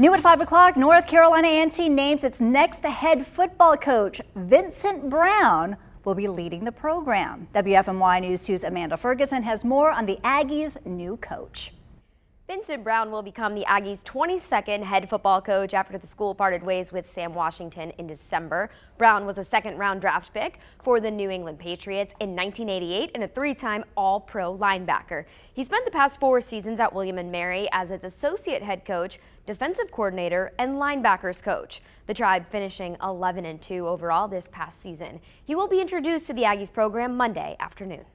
New at 5 o'clock, North Carolina A&T names its next head football coach. Vincent Brown will be leading the program. WFMY News 2's Amanda Ferguson has more on the Aggies' new coach. Vincent Brown will become the Aggies' 22nd head football coach after the school parted ways with Sam Washington in December. Brown was a second-round draft pick for the New England Patriots in 1988 and a three-time All-Pro linebacker. He spent the past four seasons at William & Mary as its associate head coach, defensive coordinator, and linebackers coach. The Tribe finishing 11 and 2 overall this past season. He will be introduced to the Aggies program Monday afternoon.